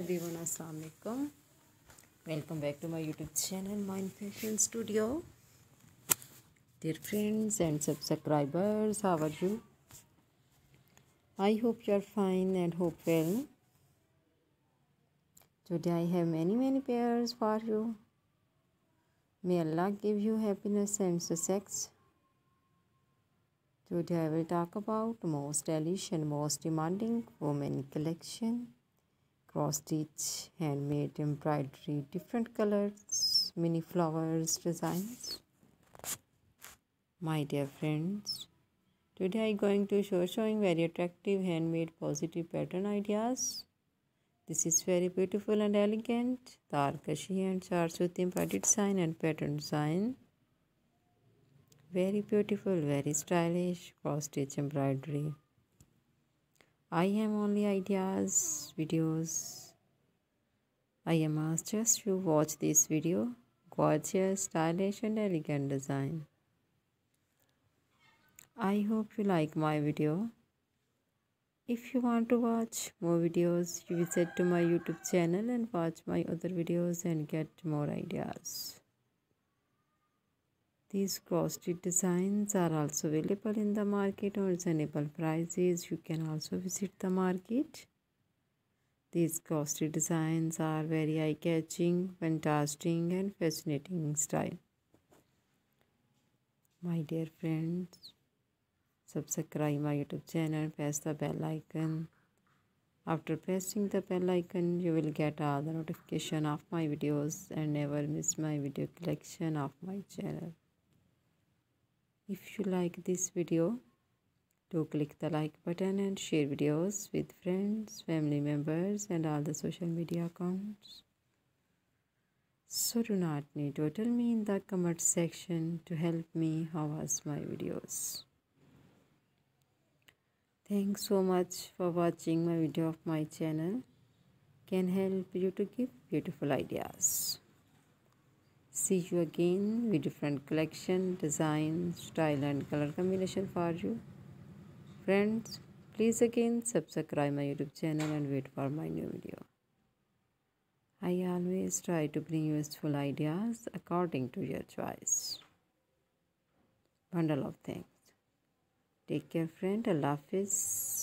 everyone assalamu alaikum. Welcome back to my youtube channel Mine Fashion Studio. Dear friends and subscribers how are you? I hope you are fine and hope well. Today i have many many pairs for you. May allah give you happiness and success. Today I will talk about most stylish and most demanding women collection cross stitch handmade embroidery different colors mini flowers designs. My dear friends today i going to show showing very attractive handmade positive pattern ideas. This is very beautiful and elegant. Tarkashi and charsutim design and pattern design. Very beautiful very stylish cross stitch embroidery I am only ideas, videos. I am asked just you watch this video. Gorgeous, stylish and elegant design. I hope you like my video. If you want to watch more videos, you visit to my YouTube channel and watch my other videos and get more ideas. These cross-stitch designs are also available in the market on reasonable prices. You can also visit the market. These cross-stitch designs are very eye-catching, fantastic and fascinating style. My dear friends, subscribe my YouTube channel, press the bell icon. After pressing the bell icon, you will get all the notification of my videos and never miss my video collection of my channel. If you like this video, do click the like button and share videos with friends, family members and all the social media accounts. So do not need to tell me in the comment section to help me how was my videos. Thanks so much for watching my video of my channel. Can help you to give beautiful ideas. See you again with different collection, design, style and color combination for you. Friends, please again subscribe my YouTube channel and wait for my new video. I always try to bring useful ideas according to your choice. Bundle of things. Take care friend. Allah Hafiz.